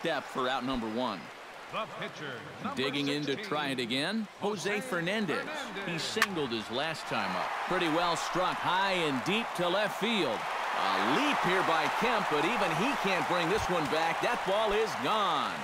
step for out number one. Pitcher, Digging in to try it again, Jose Fernandez. He singled his last time up. Pretty well struck high and deep to left field. A leap here by Kemp, but even he can't bring this one back. That ball is gone.